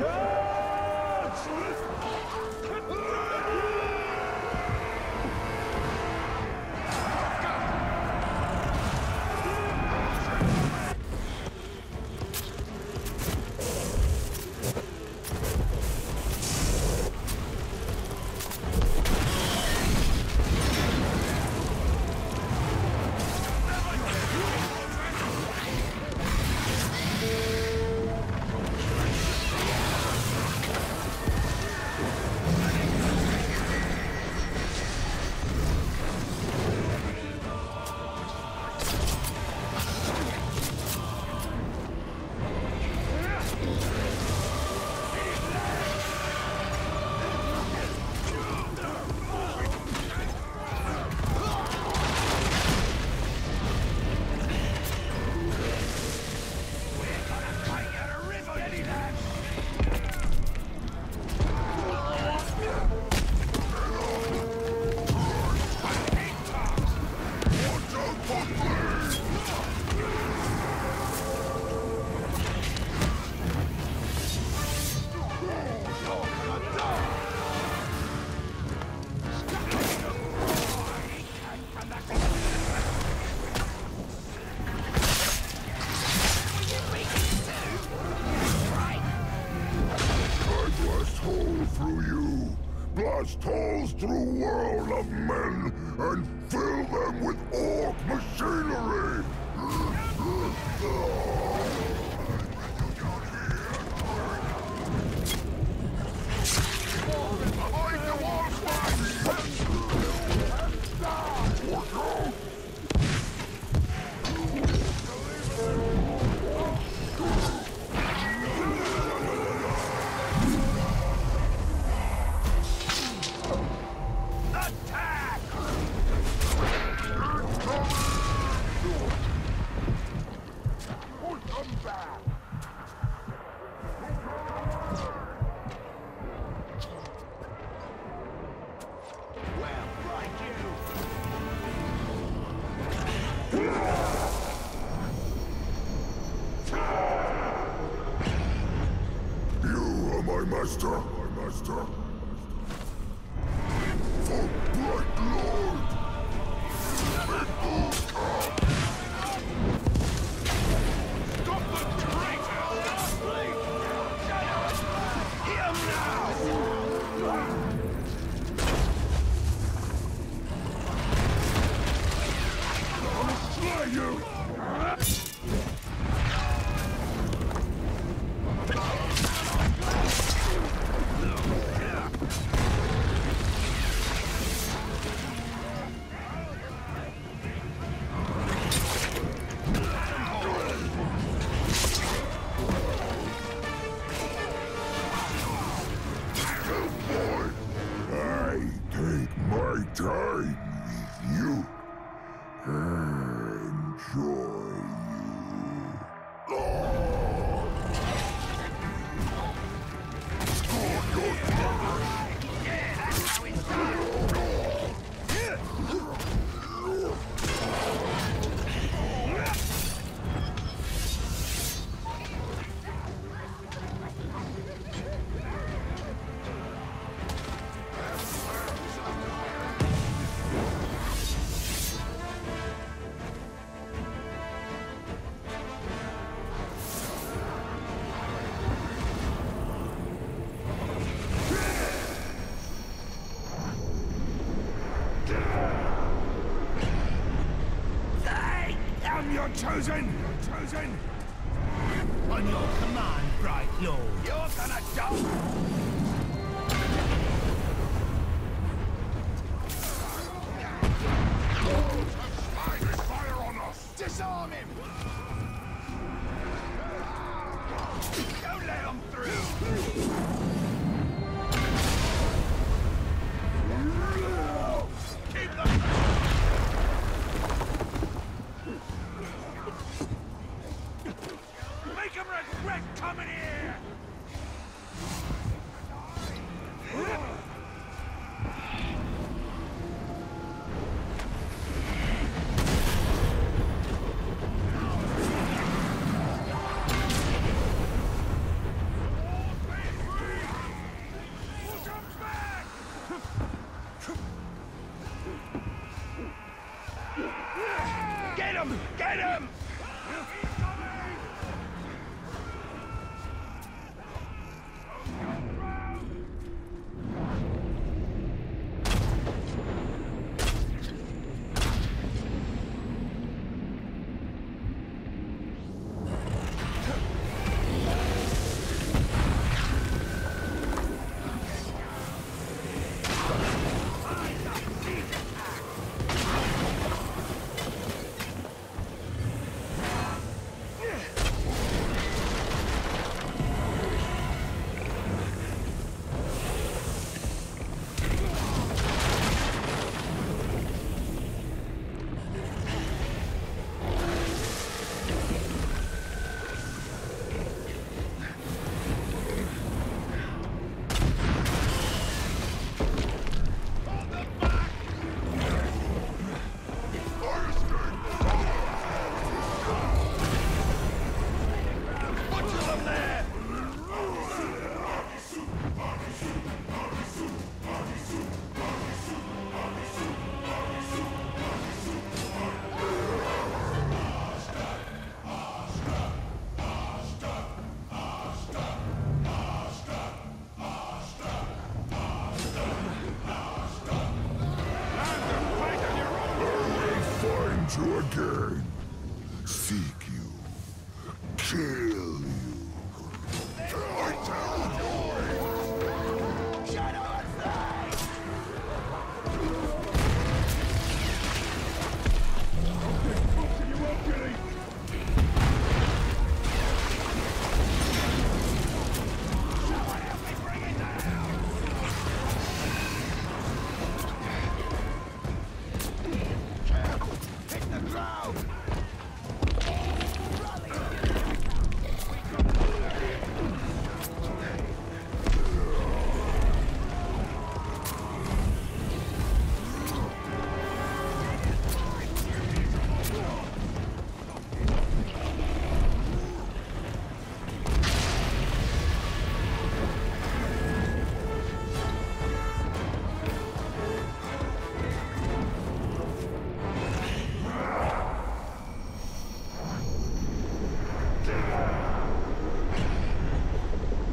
I through you, blast holes through world of men, and fill them with orc machinery! master. Chosen! Your chosen! On your command, Bright Lord. You're gonna die! Fire on us! Disarm him! Don't let him through!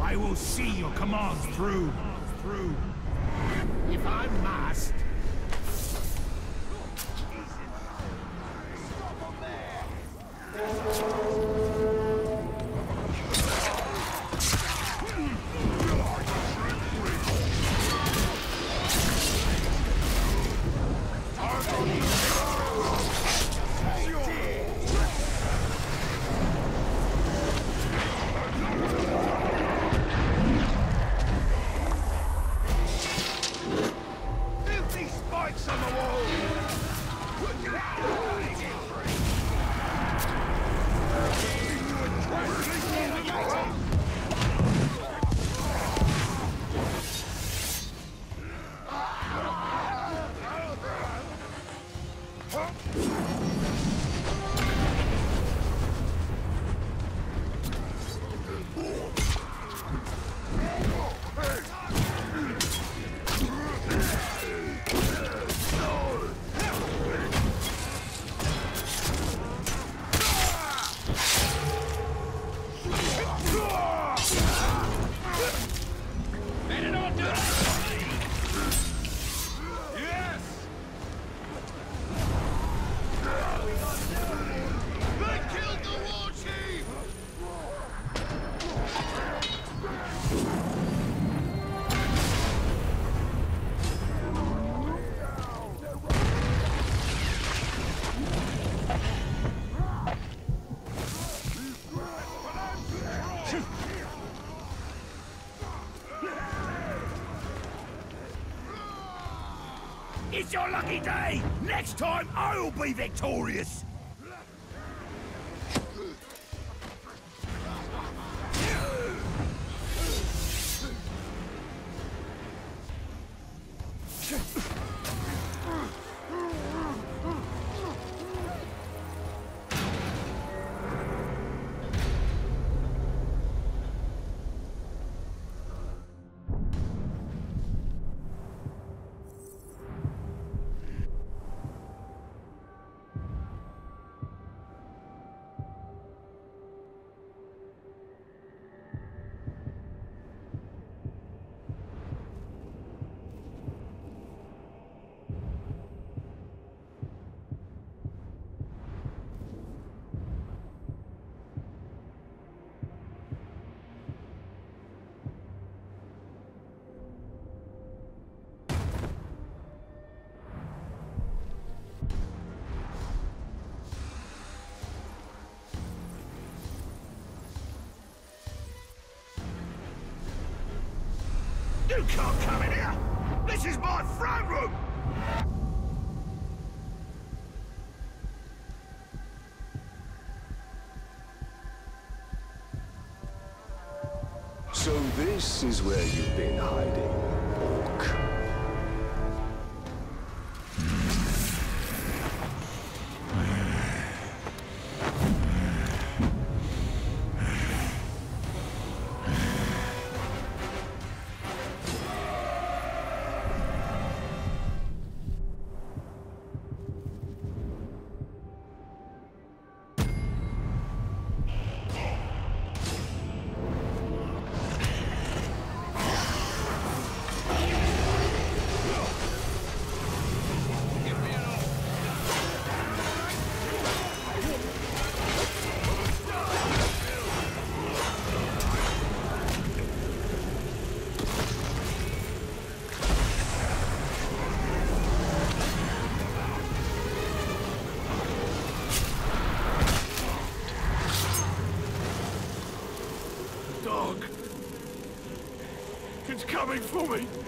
I will see your commands through. Through. If I'm masked, It's your lucky day! Next time, I'll be victorious! You can't come in here! This is my front room! So this is where you've been hiding, coming for me.